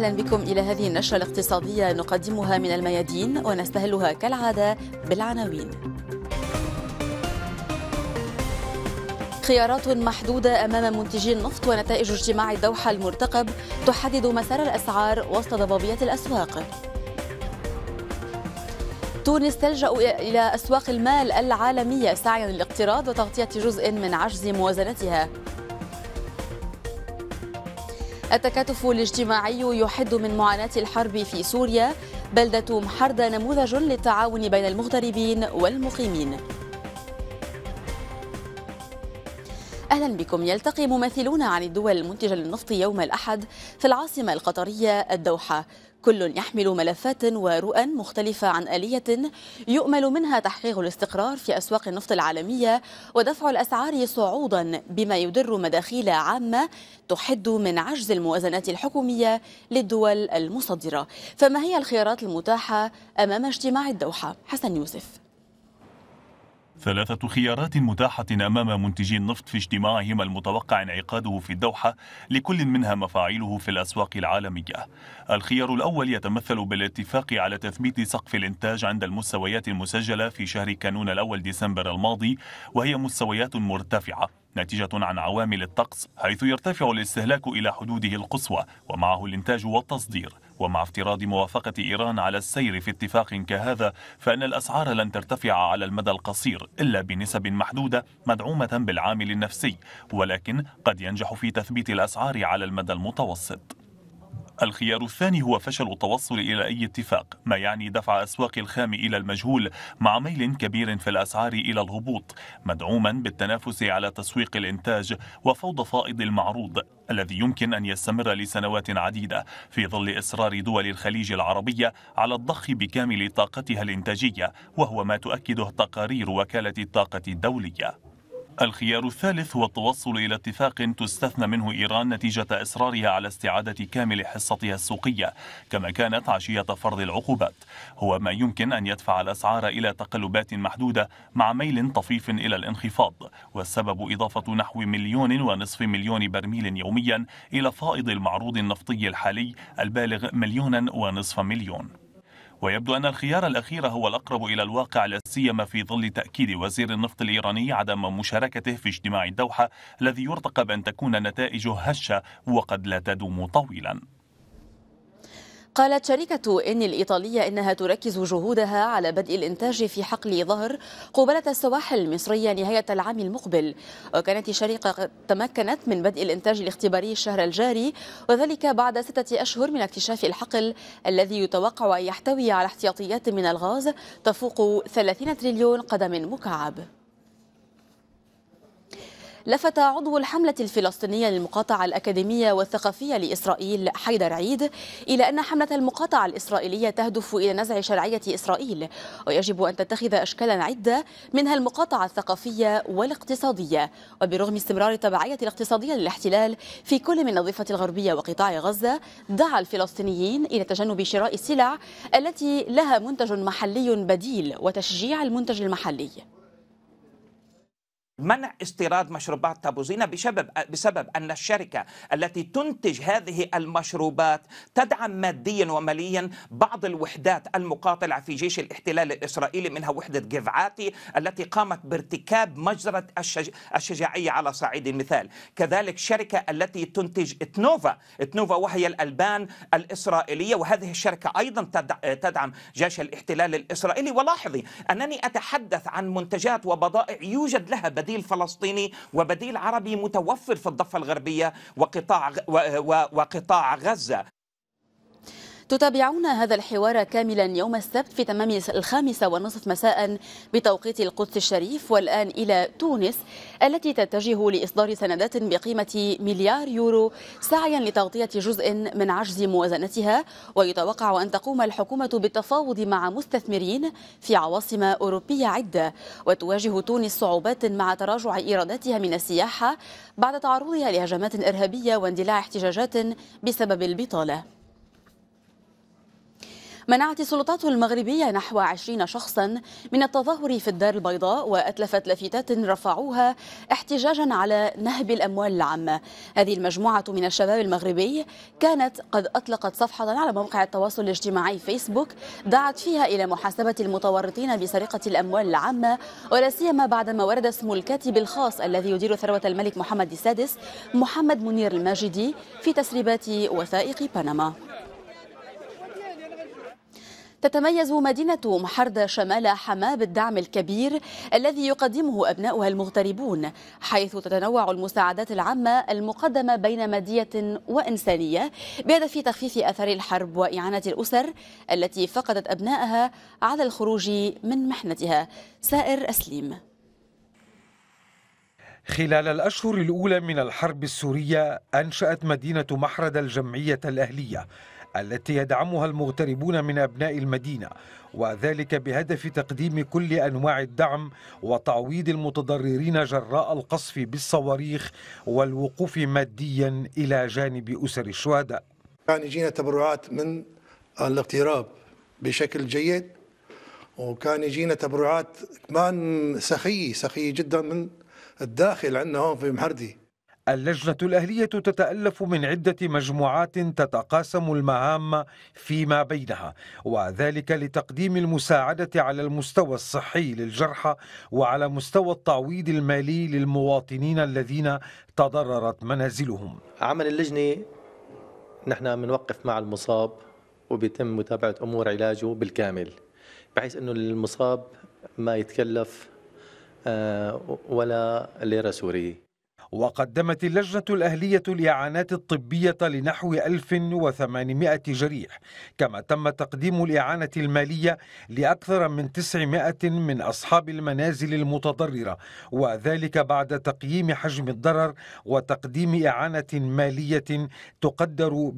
أهلا بكم إلى هذه النشرة الاقتصادية نقدمها من الميادين ونستهلها كالعادة بالعناوين. خيارات محدودة أمام منتجي النفط ونتائج اجتماع الدوحة المرتقب تحدد مسار الأسعار وسط ضبابية الأسواق. تونس تلجأ إلى أسواق المال العالمية سعيا للاقتراض وتغطية جزء من عجز موازنتها. التكاتف الاجتماعي يحد من معاناة الحرب في سوريا. بلدة محردة نموذج للتعاون بين المغتربين والمقيمين. أهلا بكم. يلتقي ممثلون عن الدول المنتجة للنفط يوم الأحد في العاصمة القطرية الدوحة. كل يحمل ملفات ورؤى مختلفة عن آلية يؤمل منها تحقيق الاستقرار في أسواق النفط العالمية ودفع الأسعار صعودا بما يدر مداخيل عامة تحد من عجز الموازنات الحكومية للدول المصدرة فما هي الخيارات المتاحة أمام اجتماع الدوحة؟ حسن يوسف ثلاثة خيارات متاحة أمام منتجي النفط في اجتماعهم المتوقع انعقاده في الدوحة لكل منها مفاعيله في الأسواق العالمية. الخيار الأول يتمثل بالاتفاق على تثبيت سقف الإنتاج عند المستويات المسجلة في شهر كانون الأول ديسمبر الماضي وهي مستويات مرتفعة ناتجة عن عوامل الطقس حيث يرتفع الاستهلاك إلى حدوده القصوى ومعه الإنتاج والتصدير. ومع افتراض موافقة إيران على السير في اتفاق كهذا فإن الأسعار لن ترتفع على المدى القصير إلا بنسب محدودة مدعومة بالعامل النفسي ولكن قد ينجح في تثبيت الأسعار على المدى المتوسط. الخيار الثاني هو فشل التوصل إلى أي اتفاق ما يعني دفع أسواق الخام إلى المجهول مع ميل كبير في الأسعار إلى الهبوط مدعوما بالتنافس على تسويق الإنتاج وفوضى فائض المعروض الذي يمكن أن يستمر لسنوات عديدة في ظل إصرار دول الخليج العربية على الضخ بكامل طاقتها الإنتاجية وهو ما تؤكده تقارير وكالة الطاقة الدولية. الخيار الثالث هو التوصل إلى اتفاق تستثنى منه إيران نتيجة إصرارها على استعادة كامل حصتها السوقية كما كانت عشية فرض العقوبات. هو ما يمكن أن يدفع الأسعار إلى تقلبات محدودة مع ميل طفيف إلى الانخفاض والسبب إضافة نحو مليون ونصف مليون برميل يوميا إلى فائض المعروض النفطي الحالي البالغ مليونا ونصف مليون. ويبدو أن الخيار الأخير هو الأقرب إلى الواقع لا سيما في ظل تأكيد وزير النفط الإيراني عدم مشاركته في اجتماع الدوحة الذي يرتقب أن تكون نتائجه هشة وقد لا تدوم طويلا. قالت شركة إني الإيطالية إنها تركز جهودها على بدء الإنتاج في حقل ظهر قبالة السواحل المصرية نهاية العام المقبل. وكانت الشركة قد تمكنت من بدء الإنتاج الاختباري الشهر الجاري وذلك بعد ستة أشهر من اكتشاف الحقل الذي يتوقع أن يحتوي على احتياطيات من الغاز تفوق 30 تريليون قدم مكعب. لفت عضو الحملة الفلسطينية للمقاطعة الأكاديمية والثقافية لإسرائيل حيدر عيد إلى أن حملة المقاطعة الإسرائيلية تهدف إلى نزع شرعية إسرائيل. ويجب أن تتخذ أشكالا عدة منها المقاطعة الثقافية والاقتصادية. وبرغم استمرار التبعية الاقتصادية للاحتلال في كل من الضفة الغربية وقطاع غزة دعا الفلسطينيين إلى تجنب شراء السلع التي لها منتج محلي بديل وتشجيع المنتج المحلي. منع استيراد مشروبات تابوزينة بسبب بسبب أن الشركة التي تنتج هذه المشروبات تدعم ماديا وماليا بعض الوحدات المقاتلة في جيش الاحتلال الإسرائيلي منها وحدة جيفعاتي التي قامت بارتكاب مجزرة الشجاعية على صعيد المثال، كذلك الشركة التي تنتج تنوفا، تنوفا وهي الألبان الإسرائيلية وهذه الشركة أيضا تدعم جيش الاحتلال الإسرائيلي. ولاحظي أنني أتحدث عن منتجات وبضائع يوجد لها بديل بديل فلسطيني وبديل عربي متوفر في الضفة الغربية وقطاع وقطاع غزة. تتابعون هذا الحوار كاملا يوم السبت في تمام الخامسة والنصف مساء بتوقيت القدس الشريف والآن إلى تونس التي تتجه لإصدار سندات بقيمة مليار يورو سعيا لتغطية جزء من عجز موازنتها. ويتوقع أن تقوم الحكومة بالتفاوض مع مستثمرين في عواصم أوروبية عدة. وتواجه تونس صعوبات مع تراجع إيراداتها من السياحة بعد تعرضها لهجمات إرهابية واندلاع احتجاجات بسبب البطالة. منعت السلطات المغربية نحو عشرين شخصا من التظاهر في الدار البيضاء وأتلفت لافتات رفعوها احتجاجا على نهب الأموال العامة. هذه المجموعة من الشباب المغربي كانت قد أطلقت صفحة على موقع التواصل الاجتماعي فيسبوك دعت فيها إلى محاسبة المتورطين بسرقة الأموال العامة ولا سيما بعدما ورد اسم الكاتب الخاص الذي يدير ثروة الملك محمد السادس محمد منير الماجدي في تسريبات وثائق بنما. تتميز مدينة محردة شمال حماة بالدعم الكبير الذي يقدمه أبناؤها المغتربون حيث تتنوع المساعدات العامة المقدمة بين مادية وإنسانية بهدف تخفيف أثر الحرب وإعانة الأسر التي فقدت أبنائها على الخروج من محنتها. سائر أسليم. خلال الأشهر الأولى من الحرب السورية أنشأت مدينة محرد الجمعية الأهلية التي يدعمها المغتربون من أبناء المدينة وذلك بهدف تقديم كل أنواع الدعم وتعويض المتضررين جراء القصف بالصواريخ والوقوف ماديا إلى جانب أسر الشهداء. كان يجينا تبرعات من الاغتراب بشكل جيد وكان يجينا تبرعات كمان سخية سخية جدا من الداخل عندنا هون في محردي. اللجنة الأهلية تتألف من عدة مجموعات تتقاسم المهام فيما بينها وذلك لتقديم المساعدة على المستوى الصحي للجرحى وعلى مستوى التعويض المالي للمواطنين الذين تضررت منازلهم. عمل اللجنة نحن بنوقف مع المصاب وبيتم متابعة أمور علاجه بالكامل بحيث أنه المصاب ما يتكلف آه، ولا ليرة سورية وقدمت اللجنة الأهلية الإعانات الطبية لنحو 1800 جريح كما تم تقديم الإعانة المالية لأكثر من 900 من أصحاب المنازل المتضررة وذلك بعد تقييم حجم الضرر وتقديم إعانة مالية تقدر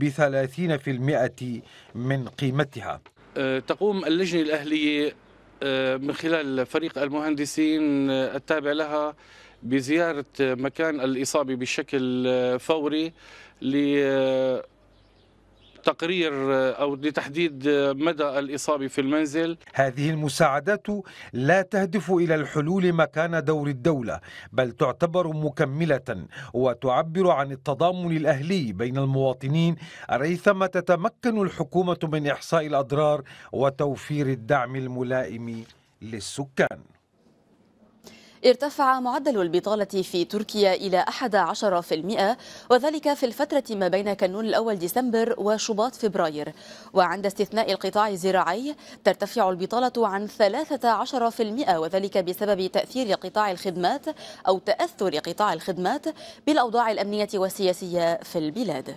في المئة من قيمتها. أه، تقوم اللجنة الأهلية أه، من خلال فريق المهندسين أه، التابع لها بزيارة مكان الإصابة بشكل فوري تقرير أو لتحديد مدى الإصابة في المنزل. هذه المساعدات لا تهدف إلى الحلول مكان دور الدولة بل تعتبر مكملة وتعبر عن التضامن الأهلي بين المواطنين ريثما تتمكن الحكومة من إحصاء الأضرار وتوفير الدعم الملائم للسكان. ارتفع معدل البطالة في تركيا إلى 11% وذلك في الفترة ما بين كانون الأول ديسمبر وشباط فبراير. وعند استثناء القطاع الزراعي ترتفع البطالة عن 13% وذلك بسبب تأثير قطاع الخدمات أو تأثر قطاع الخدمات بالأوضاع الأمنية والسياسية في البلاد.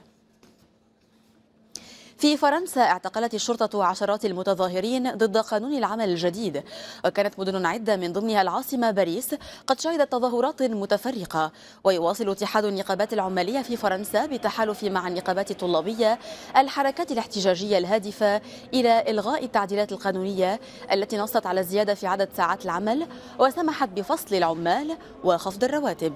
في فرنسا اعتقلت الشرطة عشرات المتظاهرين ضد قانون العمل الجديد وكانت مدن عدة من ضمنها العاصمة باريس قد شهدت تظاهرات متفرقة. ويواصل اتحاد النقابات العمالية في فرنسا بالتحالف مع النقابات الطلابية الحركات الاحتجاجية الهادفة إلى إلغاء التعديلات القانونية التي نصت على الزيادة في عدد ساعات العمل وسمحت بفصل العمال وخفض الرواتب.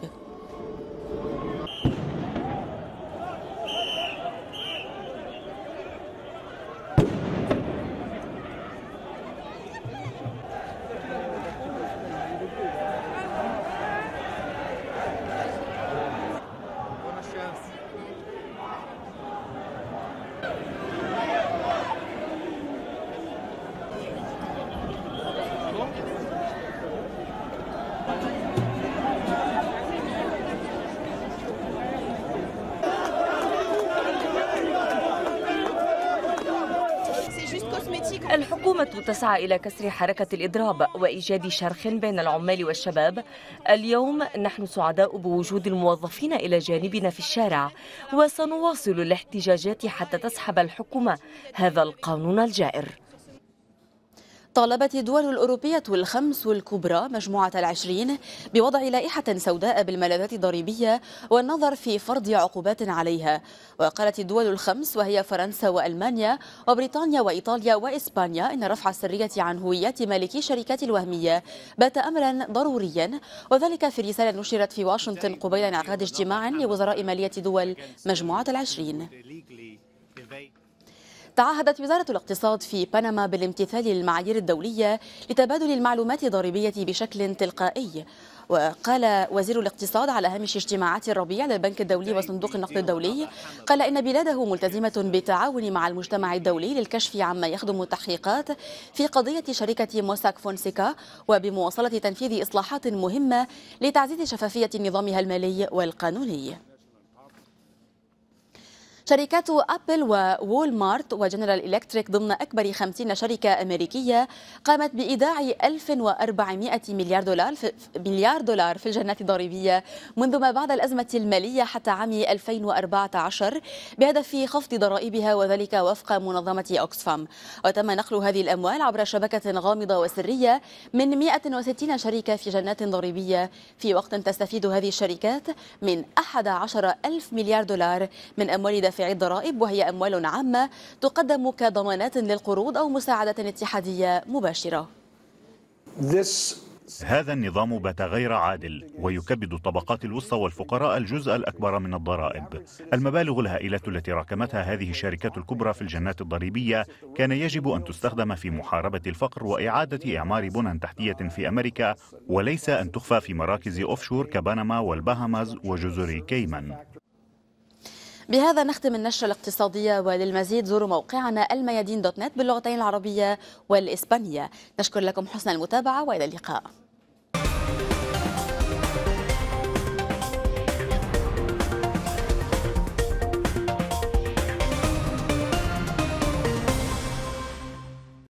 الحكومة تسعى إلى كسر حركة الإضراب وإيجاد شرخ بين العمال والشباب. اليوم نحن سعداء بوجود الموظفين إلى جانبنا في الشارع وسنواصل الاحتجاجات حتى تسحب الحكومة. هذا القانون الجائر. طالبت الدول الأوروبية الخمس الكبرى مجموعة العشرين بوضع لائحة سوداء بالملاذات الضريبية والنظر في فرض عقوبات عليها. وقالت الدول الخمس وهي فرنسا وألمانيا وبريطانيا وإيطاليا وإسبانيا إن رفع السرية عن هويات مالكي الشركات الوهمية بات أمرا ضروريا. وذلك في رسالة نشرت في واشنطن قبيل انعقاد اجتماع لوزراء مالية دول مجموعة العشرين. تعهدت وزارة الاقتصاد في بنما بالامتثال للمعايير الدولية لتبادل المعلومات الضريبية بشكل تلقائي. وقال وزير الاقتصاد على هامش اجتماعات الربيع للبنك الدولي وصندوق النقد الدولي قال إن بلاده ملتزمة بالتعاون مع المجتمع الدولي للكشف عما يخدم التحقيقات في قضية شركة موساك فونسيكا وبمواصلة تنفيذ إصلاحات مهمة لتعزيز شفافية نظامها المالي والقانوني. شركات أبل وول مارت وجنرال إلكتريك ضمن أكبر 50 شركة أمريكية قامت بإيداع 1400 مليار دولار في مليار دولار في الجنات الضريبية منذ ما بعد الأزمة المالية حتى عام 2014 بهدف خفض ضرائبها وذلك وفق منظمة أوكسفام. وتم نقل هذه الأموال عبر شبكة غامضة وسرية من 160 شركة في جنات ضريبية. في وقت تستفيد هذه الشركات من 11 ألف مليار دولار من أموال دافع دافعي الضرائب وهي أموال عامة تقدم كضمانات للقروض أو مساعدة اتحادية مباشرة. هذا النظام بات غير عادل ويكبد الطبقات الوسطى والفقراء الجزء الأكبر من الضرائب. المبالغ الهائلة التي راكمتها هذه الشركات الكبرى في الجنات الضريبية كان يجب أن تستخدم في محاربة الفقر وإعادة إعمار بنى تحتية في أمريكا وليس أن تخفى في مراكز أوفشور كبنما والباهاماز وجزر كيمان بهذا نختم النشرة الاقتصادية وللمزيد زوروا موقعنا الميادين دوت نت باللغتين العربية والإسبانية. نشكر لكم حسن المتابعة وإلى اللقاء.